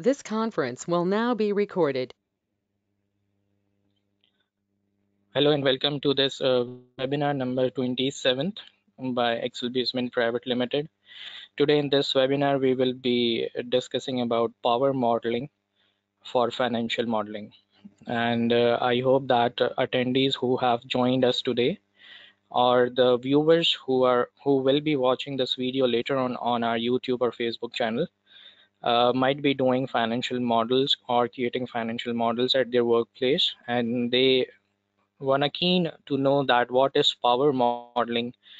This conference will now be recorded. Hello and welcome to this uh, webinar number 27th by Excel Basement Private Limited. Today in this webinar, we will be discussing about power modeling for financial modeling. And uh, I hope that attendees who have joined us today or the viewers who are who will be watching this video later on on our YouTube or Facebook channel uh, might be doing financial models or creating financial models at their workplace and they wanna keen to know that what is power modeling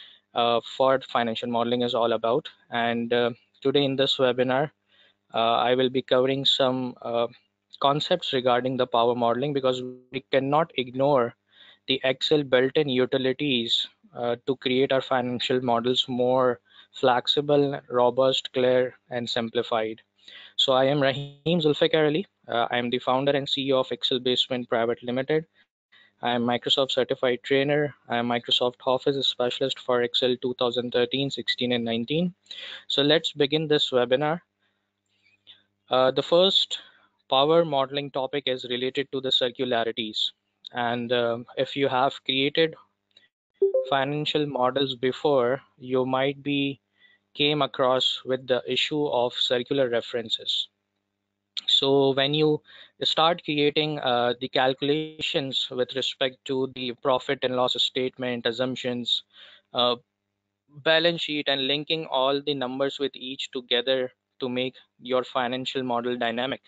uh, for financial modeling is all about. And uh, today in this webinar, uh, I will be covering some uh, concepts regarding the power modeling because we cannot ignore the Excel built-in utilities uh, to create our financial models more flexible, robust, clear, and simplified. So I am Rahim Zulfiqar Ali. Uh, I am the founder and CEO of Excel Basement Private Limited I'm Microsoft certified trainer. I'm Microsoft Office specialist for Excel 2013, 16, and 19. So let's begin this webinar. Uh, the first power modeling topic is related to the circularities. And uh, if you have created financial models before, you might be came across with the issue of circular references. So when you start creating uh, the calculations with respect to the profit and loss statement, assumptions, uh, balance sheet, and linking all the numbers with each together to make your financial model dynamic.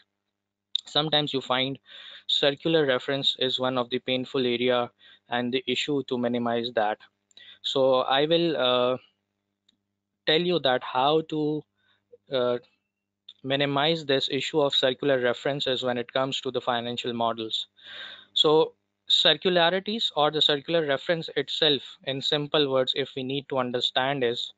Sometimes you find circular reference is one of the painful area and the issue to minimize that. So I will uh, tell you that how to uh, minimize this issue of circular references when it comes to the financial models. So circularities or the circular reference itself in simple words if we need to understand is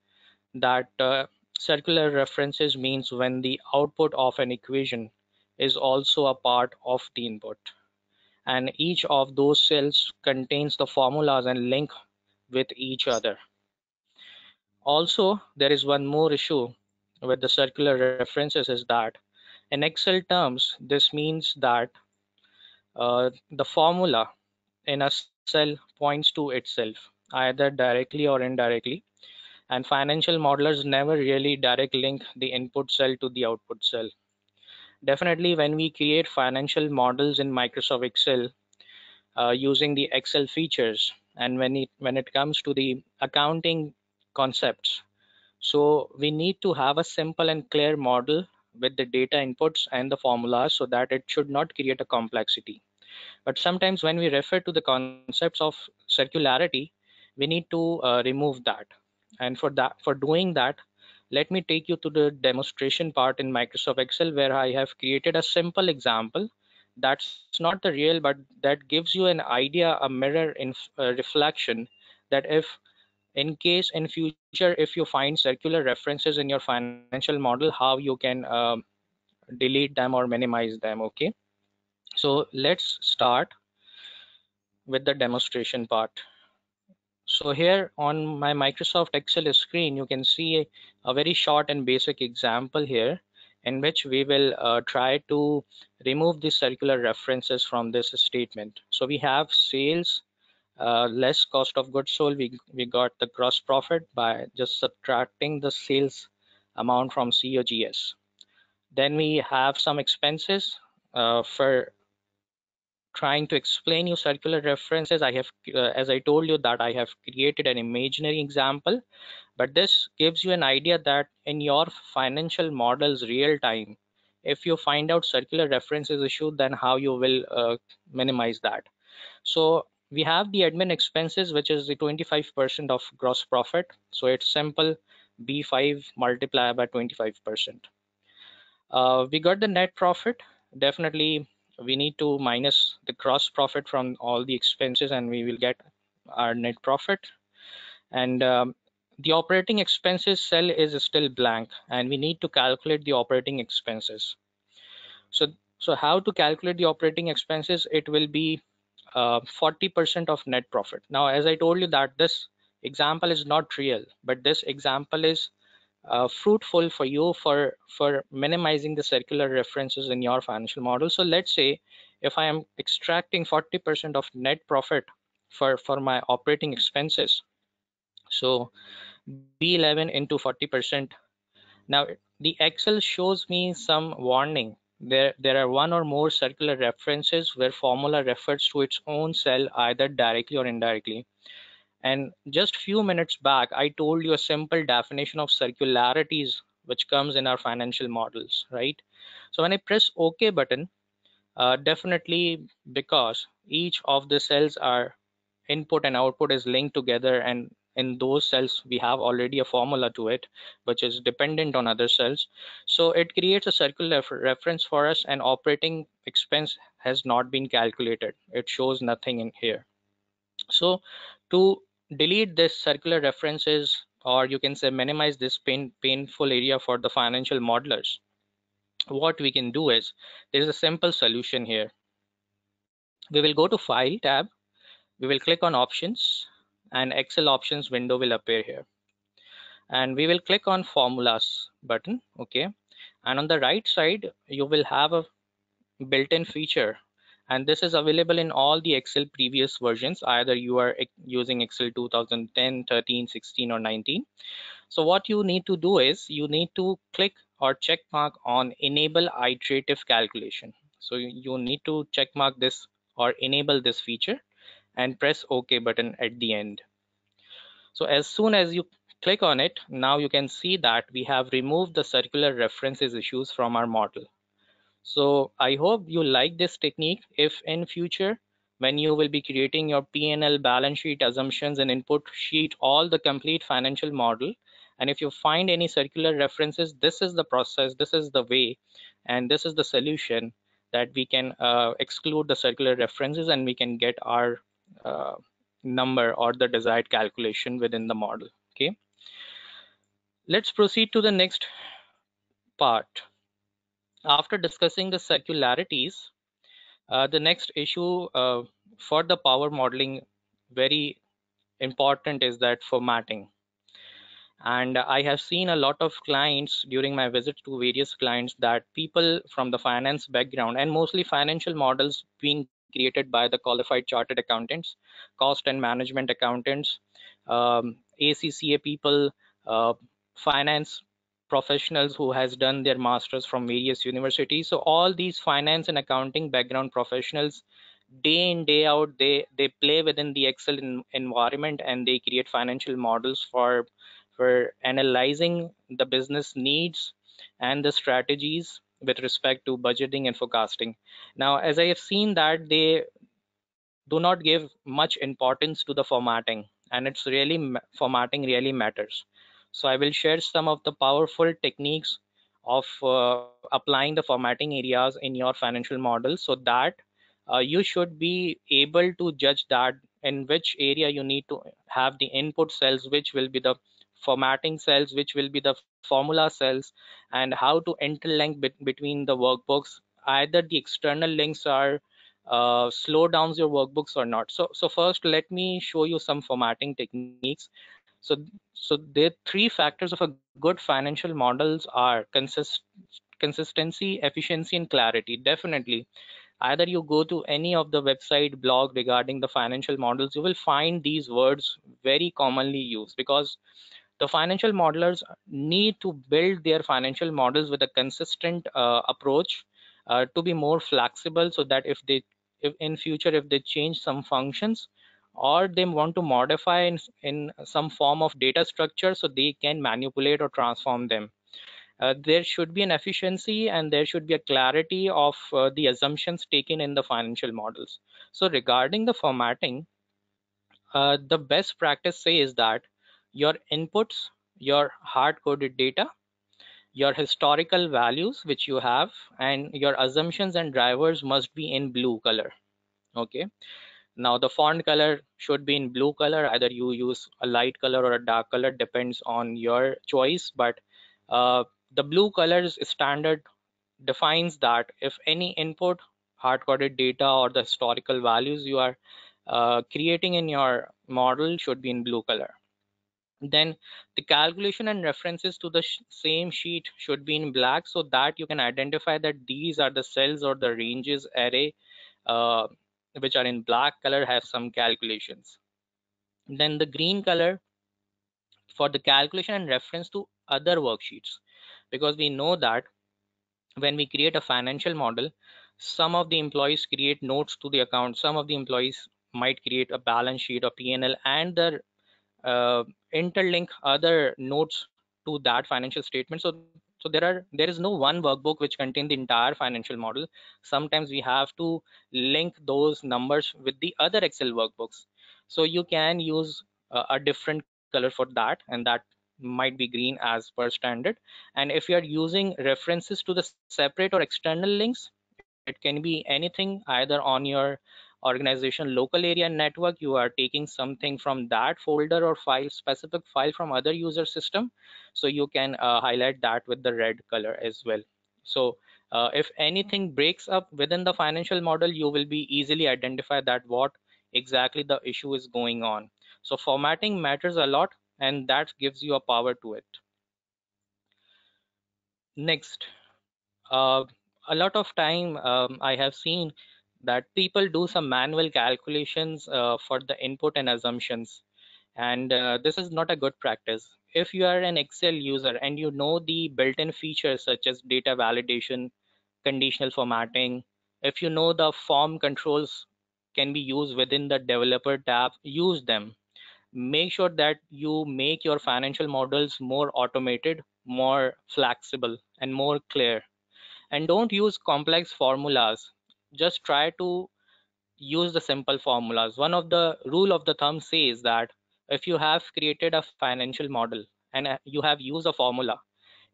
that uh, circular references means when the output of an equation is also a part of the input and each of those cells contains the formulas and link with each other also there is one more issue with the circular references is that in Excel terms, this means that uh, the formula in a cell points to itself, either directly or indirectly. And financial modelers never really direct link the input cell to the output cell. Definitely, when we create financial models in Microsoft Excel uh, using the Excel features, and when it when it comes to the accounting concepts, so we need to have a simple and clear model with the data inputs and the formulas so that it should not create a complexity. But sometimes when we refer to the concepts of circularity, we need to uh, remove that. And for that, for doing that, let me take you to the demonstration part in Microsoft Excel where I have created a simple example that's not the real, but that gives you an idea, a mirror in uh, reflection that if in case in future if you find circular references in your financial model how you can uh, delete them or minimize them okay? So let's start with the demonstration part. So here on my Microsoft Excel screen you can see a, a very short and basic example here in which we will uh, try to remove the circular references from this statement. So we have sales uh, less cost of goods sold, we, we got the gross profit by just subtracting the sales amount from COGS. Then we have some expenses uh, for trying to explain you circular references. I have, uh, as I told you that I have created an imaginary example, but this gives you an idea that in your financial models real time, if you find out circular references issue, then how you will uh, minimize that. So we have the admin expenses which is the 25% of gross profit. So it's simple b5 multiplied by 25% uh, we got the net profit. Definitely we need to minus the gross profit from all the expenses and we will get our net profit. And um, the operating expenses cell is still blank and we need to calculate the operating expenses. So so how to calculate the operating expenses? It will be 40% uh, of net profit. Now, as I told you that this example is not real, but this example is uh, fruitful for you for for minimizing the circular references in your financial model. So let's say if i am extracting 40% of net profit for for my operating expenses so b11 into 40% now the excel shows me some warning there there are one or more circular references where formula refers to its own cell either directly or indirectly and just few minutes back, I told you a simple definition of circularities which comes in our financial models, right? So when I press OK button, uh, definitely because each of the cells are input and output is linked together and in those cells we have already a formula to it which is dependent on other cells. So it creates a circular reference for us and operating expense has not been calculated. It shows nothing in here. So to delete this circular references or you can say minimize this pain, painful area for the financial modelers what we can do is there is a simple solution here. We will go to file tab. We will click on options and excel options window will appear here. And we will click on formulas button okay? And on the right side you will have a built-in feature. And this is available in all the excel previous versions either you are using excel 2010 13 16 or 19 so what you need to do is you need to click or check mark on enable iterative calculation. So you need to check mark this or enable this feature and press ok button at the end so as soon as you click on it now you can see that we have removed the circular references issues from our model so I hope you like this technique. If in future, when you will be creating your P&L balance sheet assumptions and input sheet, all the complete financial model, and if you find any circular references, this is the process, this is the way, and this is the solution that we can uh, exclude the circular references and we can get our uh, number or the desired calculation within the model. Okay. Let's proceed to the next part after discussing the circularities, uh, the next issue uh, for the power modeling very important is that formatting. And I have seen a lot of clients during my visit to various clients that people from the finance background and mostly financial models being created by the qualified chartered accountants, cost and management accountants, um, ACCA people, uh, finance professionals who has done their masters from various universities. So all these finance and accounting background professionals day in day out they they play within the excel environment and they create financial models for for analyzing the business needs and the strategies with respect to budgeting and forecasting. Now as i have seen that they do not give much importance to the formatting and it's really formatting really matters. So I will share some of the powerful techniques of uh, applying the formatting areas in your financial model so that uh, you should be able to judge that in which area you need to have the input cells, which will be the formatting cells, which will be the formula cells, and how to interlink be between the workbooks. Either the external links are uh, slow downs your workbooks or not. So, so first, let me show you some formatting techniques so, so the three factors of a good financial models are consist consistency, efficiency, and clarity. Definitely, either you go to any of the website blog regarding the financial models, you will find these words very commonly used because the financial modelers need to build their financial models with a consistent uh, approach uh, to be more flexible so that if they if in future if they change some functions or they want to modify in, in some form of data structure so they can manipulate or transform them. Uh, there should be an efficiency and there should be a clarity of uh, the assumptions taken in the financial models. So regarding the formatting, uh, the best practice say is that your inputs, your hard-coded data, your historical values which you have, and your assumptions and drivers must be in blue color. Okay, now the font color should be in blue color either you use a light color or a dark color depends on your choice but uh, the blue colors standard defines that if any input hard-coded data or the historical values you are uh, creating in your model should be in blue color then the calculation and references to the sh same sheet should be in black so that you can identify that these are the cells or the ranges array uh, which are in black color have some calculations. Then the green color for the calculation and reference to other worksheets because we know that when we create a financial model some of the employees create notes to the account some of the employees might create a balance sheet or pnl and the interlink other notes to that financial statement. So so there are there is no one workbook which contain the entire financial model. Sometimes we have to link those numbers with the other excel workbooks. So you can use uh, a different color for that and that might be green as per standard. And if you are using references to the separate or external links it can be anything either on your organization local area network you are taking something from that folder or file specific file from other user system. So you can uh, highlight that with the red color as well. So uh, if anything breaks up within the financial model you will be easily identify that what exactly the issue is going on. So formatting matters a lot and that gives you a power to it. Next uh, a lot of time um, i have seen that people do some manual calculations uh, for the input and assumptions. And uh, this is not a good practice. If you are an excel user and you know the built-in features such as data validation conditional formatting if you know the form controls can be used within the developer tab use them. Make sure that you make your financial models more automated more flexible and more clear. And don't use complex formulas just try to use the simple formulas. One of the rule of the thumb says that if you have created a financial model and uh, you have used a formula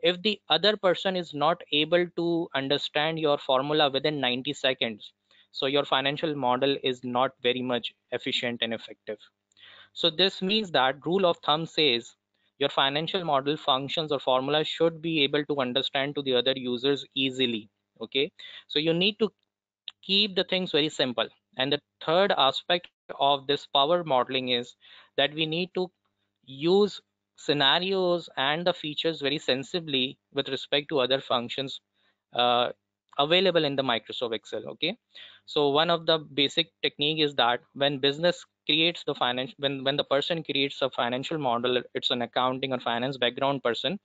if the other person is not able to understand your formula within 90 seconds so your financial model is not very much efficient and effective. So this means that rule of thumb says your financial model functions or formulas should be able to understand to the other users easily okay? So you need to keep the things very simple and the third aspect of this power modeling is that we need to use scenarios and the features very sensibly with respect to other functions uh, available in the Microsoft Excel. Okay, so one of the basic technique is that when business creates the finance when when the person creates a financial model, it's an accounting or finance background person.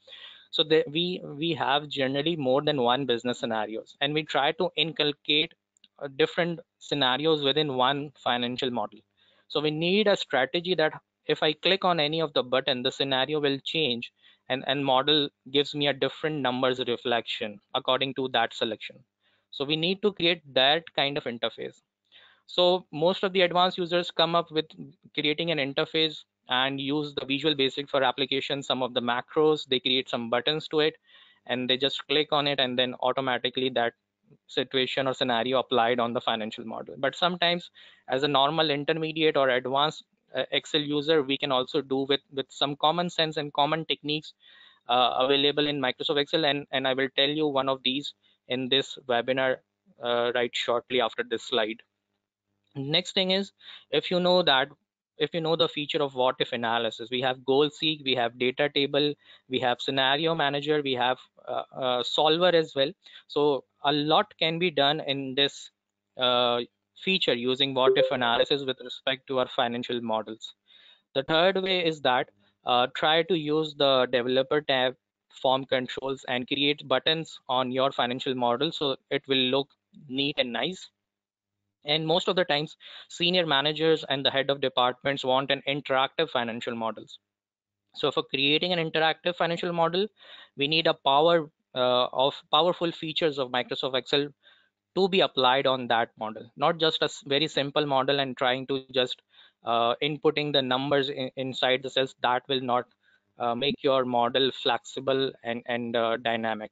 So we we have generally more than one business scenarios, and we try to inculcate Uh, different scenarios within one financial model. So we need a strategy that if I click on any of the button, the scenario will change and, and model gives me a different numbers reflection according to that selection. So we need to create that kind of interface. So most of the advanced users come up with creating an interface and use the visual basic for application, some of the macros, they create some buttons to it and they just click on it and then automatically that situation or scenario applied on the financial model. But sometimes as a normal intermediate or advanced uh, excel user we can also do with with some common sense and common techniques uh, available in microsoft excel and and i will tell you one of these in this webinar uh, right shortly after this slide next thing is if you know that if you know the feature of what if analysis we have goal seek we have data table we have scenario manager we have uh, uh, solver as well so a lot can be done in this uh, feature using what if analysis with respect to our financial models. The third way is that uh, try to use the developer tab form controls and create buttons on your financial model so it will look neat and nice. And most of the times, senior managers and the head of departments want an interactive financial models. So for creating an interactive financial model, we need a power uh, of powerful features of Microsoft Excel to be applied on that model. Not just a very simple model and trying to just uh, inputting the numbers in, inside the cells. That will not uh, make your model flexible and and uh, dynamic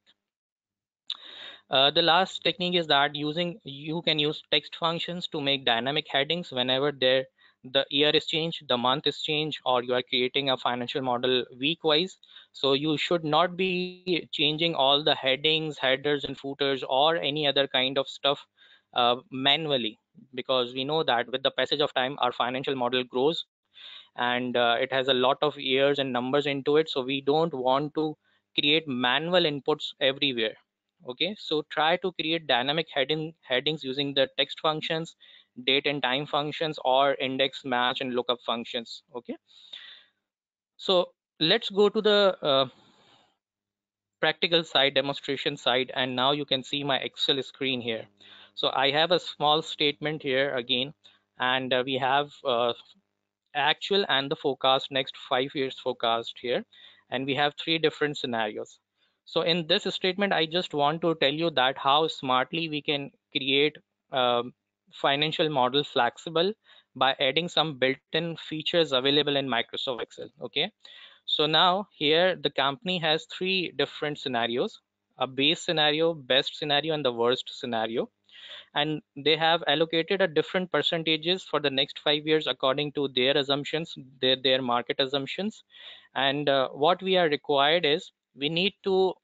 uh, the last technique is that using you can use text functions to make dynamic headings whenever there the year is changed the month is changed or you are creating a financial model week wise so you should not be changing all the headings headers and footers or any other kind of stuff uh, manually because we know that with the passage of time our financial model grows and uh, it has a lot of years and numbers into it. So we don't want to create manual inputs everywhere okay so try to create dynamic heading headings using the text functions date and time functions or index match and lookup functions. Okay so let's go to the uh, practical side demonstration side and now you can see my excel screen here. So i have a small statement here again and uh, we have uh, actual and the forecast next five years forecast here and we have three different scenarios so in this statement i just want to tell you that how smartly we can create um, financial model flexible by adding some built-in features available in microsoft excel okay? So now here the company has three different scenarios a base scenario best scenario and the worst scenario. And they have allocated a different percentages for the next five years according to their assumptions their, their market assumptions. And uh, what we are required is we need to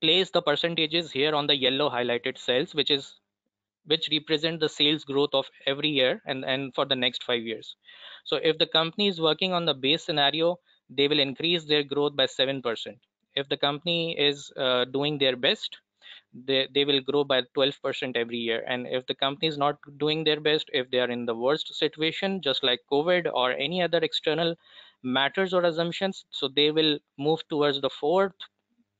place the percentages here on the yellow highlighted cells which is which represent the sales growth of every year and, and for the next five years. So if the company is working on the base scenario, they will increase their growth by 7%. If the company is uh, doing their best, they, they will grow by 12% every year and if the company is not doing their best if they are in the worst situation just like covid or any other external matters or assumptions so they will move towards the fourth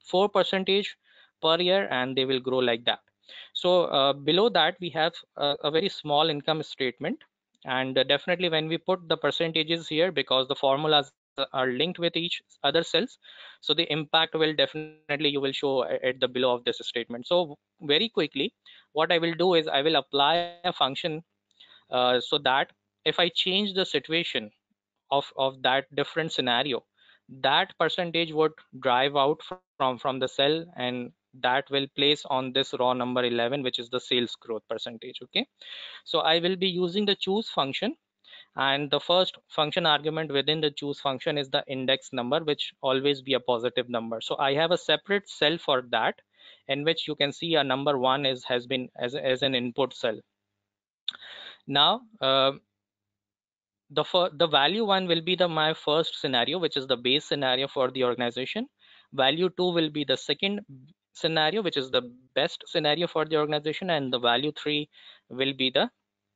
four percentage per year and they will grow like that. So uh, below that we have a, a, very small income statement and uh, definitely when we put the percentages here because the formulas are linked with each other cells so the impact will definitely you will show at the below of this statement. So very quickly what i will do is i will apply a function uh, so that if i change the situation of of that different scenario. That percentage would drive out from from the cell and that will place on this raw number 11 which is the sales growth percentage okay? So i will be using the choose function and the first function argument within the choose function is the index number which always be a positive number. So i have a separate cell for that in which you can see a number one is has been as, as an input cell. Now uh, the the value one will be the my first scenario which is the base scenario for the organization. Value two will be the second scenario which is the best scenario for the organization. And the value three will be the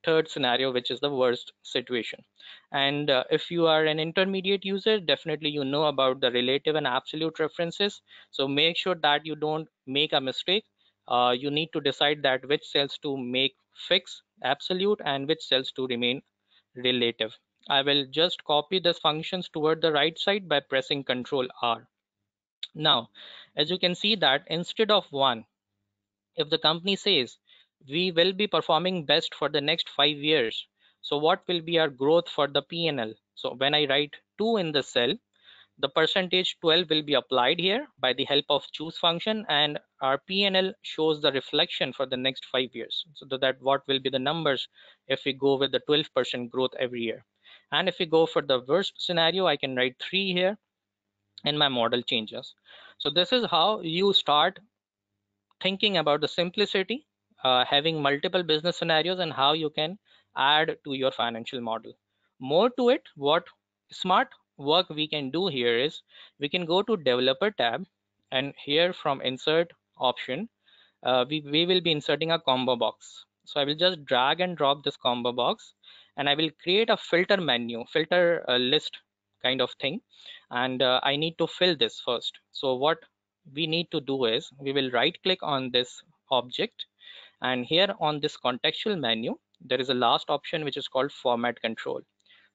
third scenario which is the worst situation. And uh, if you are an intermediate user definitely you know about the relative and absolute references. So make sure that you don't make a mistake. Uh, you need to decide that which cells to make fix absolute and which cells to remain relative i will just copy these functions toward the right side by pressing ctrl r now as you can see that instead of one if the company says we will be performing best for the next five years. So what will be our growth for the PNL? So when I write 2 in the cell, the percentage 12 will be applied here by the help of choose function and our PNL shows the reflection for the next five years. So that what will be the numbers if we go with the 12% growth every year. And if we go for the worst scenario, I can write 3 here and my model changes. So this is how you start thinking about the simplicity uh, having multiple business scenarios and how you can add to your financial model. More to it, what smart work we can do here is we can go to developer tab and here from insert option, uh, we, we will be inserting a combo box. So I will just drag and drop this combo box and I will create a filter menu, filter uh, list kind of thing. And uh, I need to fill this first. So what we need to do is we will right click on this object and here on this contextual menu, there is a last option which is called format control.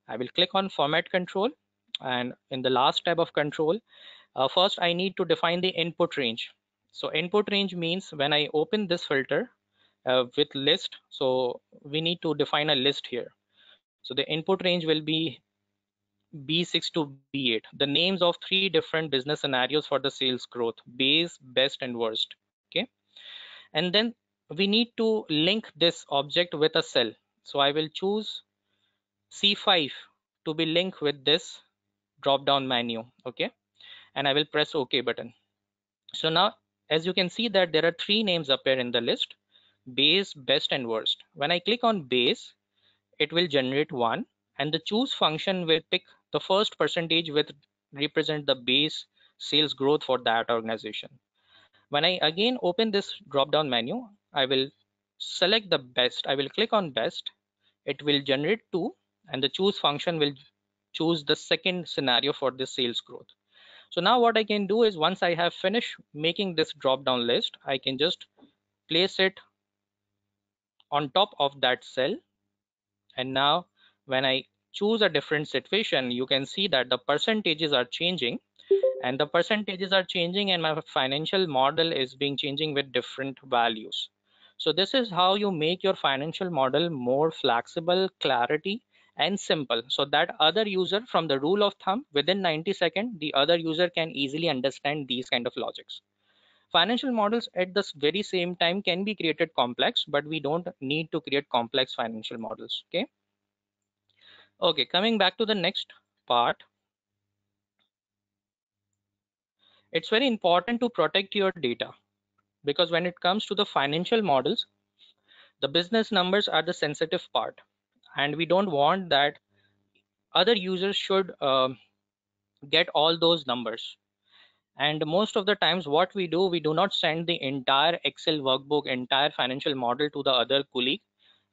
I will click on format control and in the last tab of control, uh, first I need to define the input range. So input range means when I open this filter uh, with list, so we need to define a list here. So the input range will be B6 to B8, the names of three different business scenarios for the sales growth, base, best, and worst. Okay. And then we need to link this object with a cell. So I will choose C5 to be linked with this drop down menu. Okay. And I will press OK button. So now, as you can see that there are three names appear in the list, base, best, and worst. When I click on base, it will generate one. and the choose function will pick the first percentage with represent the base sales growth for that organization. When I again open this drop down menu, I will select the best. I will click on best. It will generate two and the choose function will choose the second scenario for this sales growth. So now what I can do is once I have finished making this drop down list, I can just place it on top of that cell. And now when I choose a different situation, you can see that the percentages are changing and the percentages are changing and my financial model is being changing with different values. So this is how you make your financial model more flexible, clarity, and simple so that other user from the rule of thumb within 90 seconds, the other user can easily understand these kind of logics. Financial models at this very same time can be created complex, but we don't need to create complex financial models, okay? Okay, coming back to the next part. It's very important to protect your data because when it comes to the financial models, the business numbers are the sensitive part and we don't want that other users should uh, get all those numbers. And most of the times what we do we do not send the entire excel workbook entire financial model to the other colleague.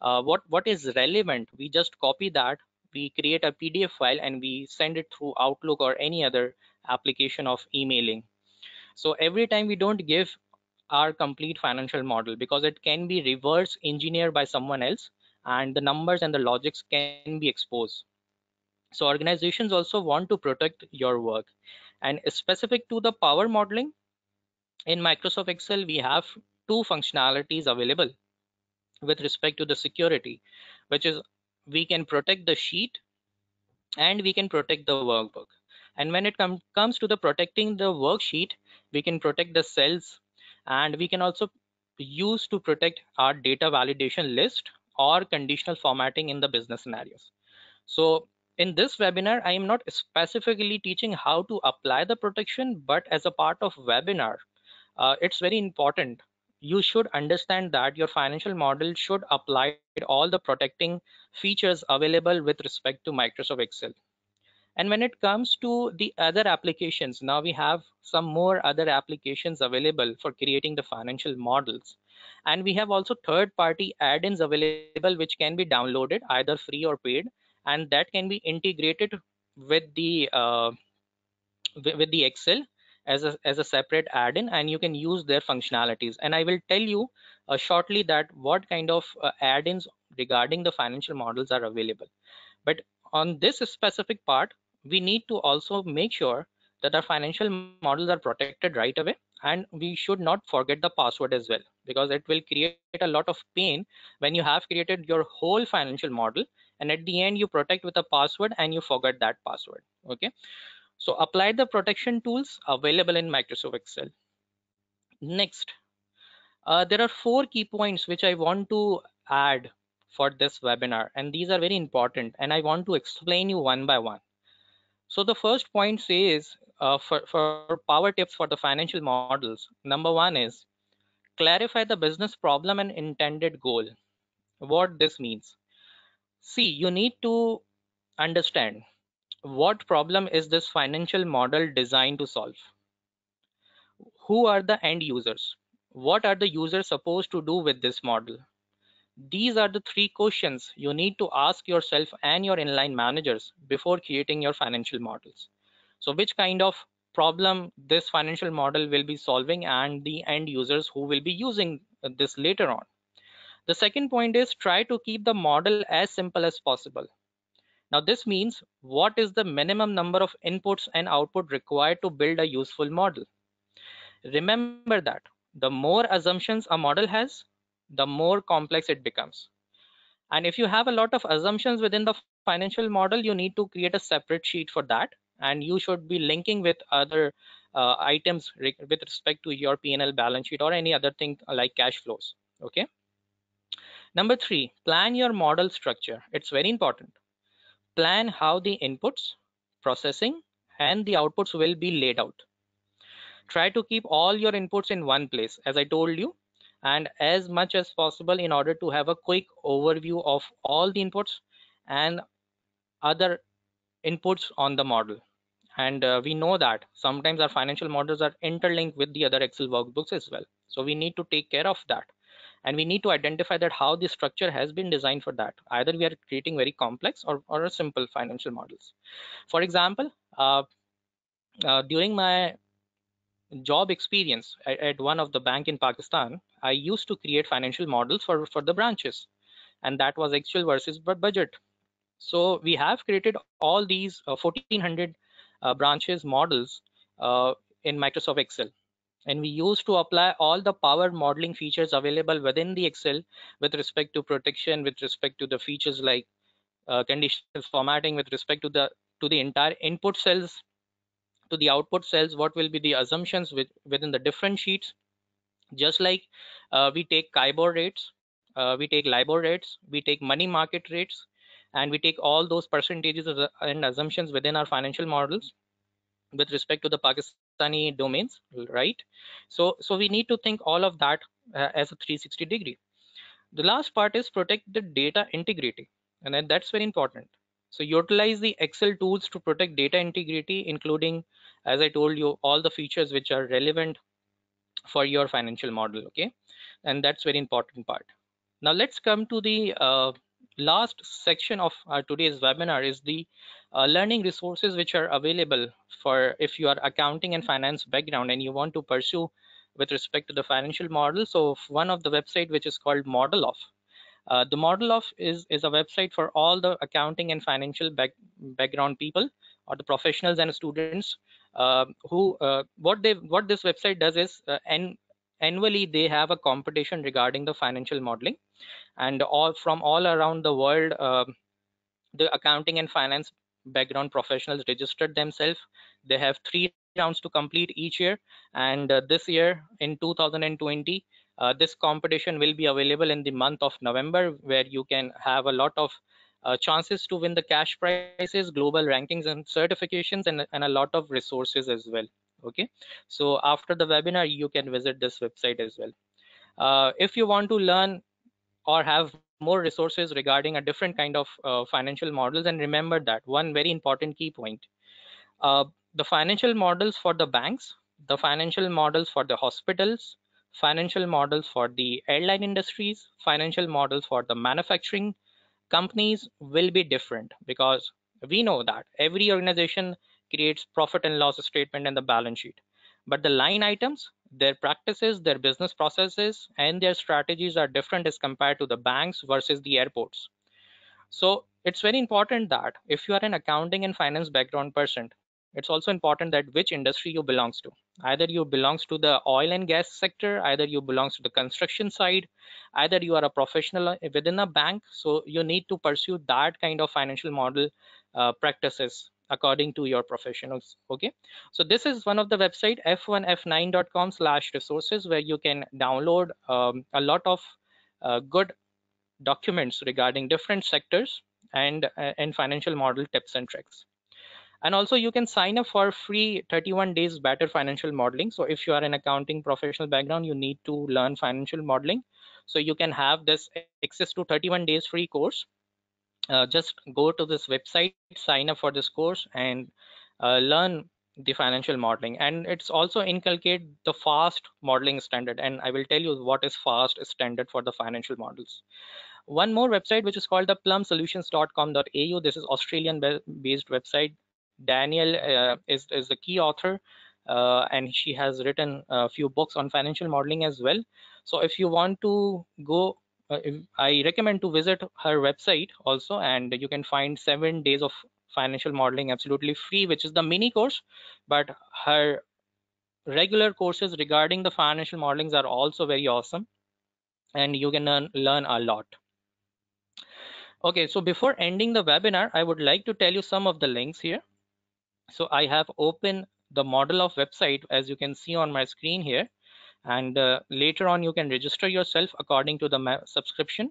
Uh, what what is relevant we just copy that we create a pdf file and we send it through outlook or any other application of emailing. So every time we don't give our complete financial model because it can be reverse engineered by someone else and the numbers and the logics can be exposed. So organizations also want to protect your work. And specific to the power modeling, in Microsoft Excel, we have two functionalities available with respect to the security, which is we can protect the sheet and we can protect the workbook. And when it com comes to the protecting the worksheet, we can protect the cells and we can also use to protect our data validation list or conditional formatting in the business scenarios. So in this webinar, I am not specifically teaching how to apply the protection, but as a part of webinar, uh, it's very important. You should understand that your financial model should apply all the protecting features available with respect to Microsoft Excel. And when it comes to the other applications, now we have some more other applications available for creating the financial models. And we have also third party add-ins available which can be downloaded either free or paid. And that can be integrated with the uh, with the excel as a as a separate add-in and you can use their functionalities. And i will tell you uh, shortly that what kind of uh, add-ins regarding the financial models are available. But on this specific part we need to also make sure that our financial models are protected right away and we should not forget the password as well because it will create a lot of pain when you have created your whole financial model and at the end you protect with a password and you forget that password okay? So apply the protection tools available in microsoft excel. Next uh, there are four key points which i want to add for this webinar and these are very important and i want to explain you one by one so the first point says uh, for, for power tips for the financial models, number one is clarify the business problem and intended goal. What this means. See, you need to understand what problem is this financial model designed to solve? Who are the end users? What are the users supposed to do with this model? These are the three questions you need to ask yourself and your inline managers before creating your financial models. So which kind of problem this financial model will be solving and the end users who will be using this later on. The second point is try to keep the model as simple as possible. Now this means what is the minimum number of inputs and output required to build a useful model. Remember that the more assumptions a model has, the more complex it becomes. And if you have a lot of assumptions within the financial model, you need to create a separate sheet for that and you should be linking with other uh, items with respect to your P&L balance sheet or any other thing like cash flows. Okay. Number three, plan your model structure. It's very important. Plan how the inputs, processing, and the outputs will be laid out. Try to keep all your inputs in one place, as I told you, and as much as possible in order to have a quick overview of all the inputs and other inputs on the model. And uh, we know that sometimes our financial models are interlinked with the other excel workbooks as well. So we need to take care of that. And we need to identify that how the structure has been designed for that. Either we are creating very complex or, or simple financial models. For example uh, uh, during my job experience at, at, one of the bank in pakistan i used to create financial models for for the branches. And that was actual versus budget. So we have created all these uh, 1400 uh, branches models uh, in microsoft excel. And we used to apply all the power modeling features available within the excel with respect to protection with respect to the features like uh, conditional formatting with respect to the to the entire input cells to the output cells what will be the assumptions with, within the different sheets just like uh, we take KIBOR rates uh, we take LIBOR rates we take money market rates and we take all those percentages and assumptions within our financial models with respect to the Pakistani domains, right? So, so we need to think all of that uh, as a 360 degree. The last part is protect the data integrity, and that's very important. So utilize the Excel tools to protect data integrity, including, as I told you, all the features which are relevant for your financial model, okay? And that's very important part. Now let's come to the uh, last section of our today's webinar is the uh, learning resources which are available for if you are accounting and finance background and you want to pursue with respect to the financial model. So one of the website which is called Modeloff. Uh, the Modeloff is, is a website for all the accounting and financial back, background people or the professionals and students uh, who uh, what they what this website does is uh, and annually they have a competition regarding the financial modeling. And all from all around the world uh, the accounting and finance background professionals registered themselves. They have three rounds to complete each year. And uh, this year in 2020 uh, this competition will be available in the month of november where you can have a lot of uh, chances to win the cash prizes global rankings and certifications and, and a lot of resources as well. Okay? So after the webinar you can visit this website as well. Uh, if you want to learn or have more resources regarding a different kind of uh, financial models and remember that one very important key point. Uh, the financial models for the banks the financial models for the hospitals financial models for the airline industries financial models for the manufacturing companies will be different because we know that every organization creates profit and loss statement and the balance sheet. But the line items their practices their business processes and their strategies are different as compared to the banks versus the airports. So it's very important that if you are an accounting and finance background person it's also important that which industry you belongs to either you belongs to the oil and gas sector either you belongs to the construction side either you are a professional within a bank so you need to pursue that kind of financial model uh, practices according to your professionals okay? So this is one of the website f1f9.com slash resources where you can download um, a lot of uh, good documents regarding different sectors and uh, and financial model tips and tricks and also you can sign up for free 31 days better financial modeling. So if you are an accounting professional background you need to learn financial modeling. So you can have this access to 31 days free course. Uh, just go to this website sign up for this course and uh, learn the financial modeling. And it's also inculcate the fast modeling standard. And i will tell you what is fast standard for the financial models. One more website which is called the plumsolutions.com.au this is australian based website Danielle uh, is, is the key author uh, and she has written a few books on financial modeling as well so if you want to go uh, I recommend to visit her website also, and you can find seven days of financial modeling absolutely free, which is the mini course. But her regular courses regarding the financial modelings are also very awesome, and you can learn, learn a lot. Okay, so before ending the webinar, I would like to tell you some of the links here. So I have opened the ModelOff website as you can see on my screen here. And uh, later on you can register yourself according to the subscription.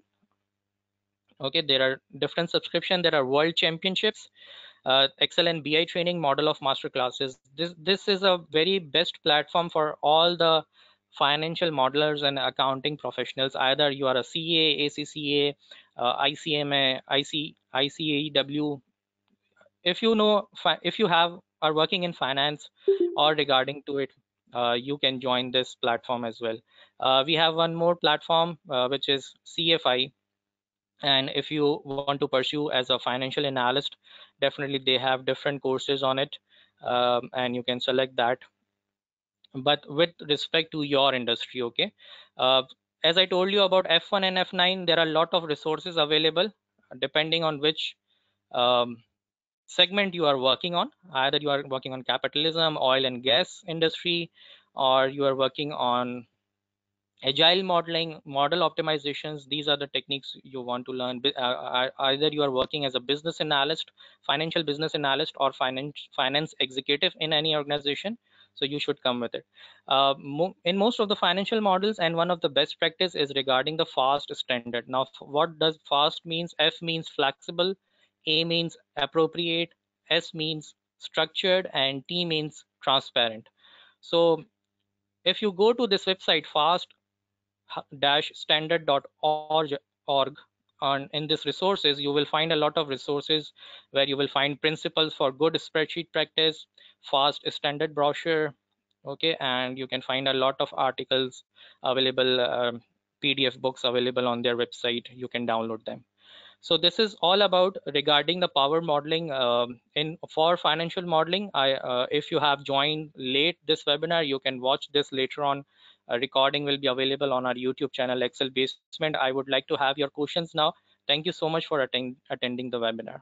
Okay there are different subscription. There are world championships uh, excellent bi training ModelOff master classes. This this is a very best platform for all the financial modelers and accounting professionals. Either you are a ca acca uh, icma ic if you know if you have are working in finance or regarding to it uh, you can join this platform as well. Uh, we have one more platform uh, which is cfi and if you want to pursue as a financial analyst definitely they have different courses on it um, and you can select that. But with respect to your industry okay uh, as i told you about f1 and f9 there are a lot of resources available depending on which um, segment you are working on either you are working on capitalism oil and gas industry or you are working on agile modeling model optimizations. These are the techniques you want to learn. Uh, either you are working as a business analyst financial business analyst or finance finance executive in any organization so you should come with it. Uh, mo in most of the financial models and one of the best practice is regarding the fast standard. Now what does fast means? F means flexible a means appropriate s means structured and t means transparent. So if you go to this website fast standard.org on in this resources you will find a lot of resources where you will find principles for good spreadsheet practice fast standard brochure okay and you can find a lot of articles available um, pdf books available on their website. You can download them so this is all about regarding the power modeling um, in for financial modeling i uh, if you have joined late this webinar you can watch this later on a recording will be available on our YouTube channel, Excel Basement. I would like to have your questions now. Thank you so much for attend attending the webinar.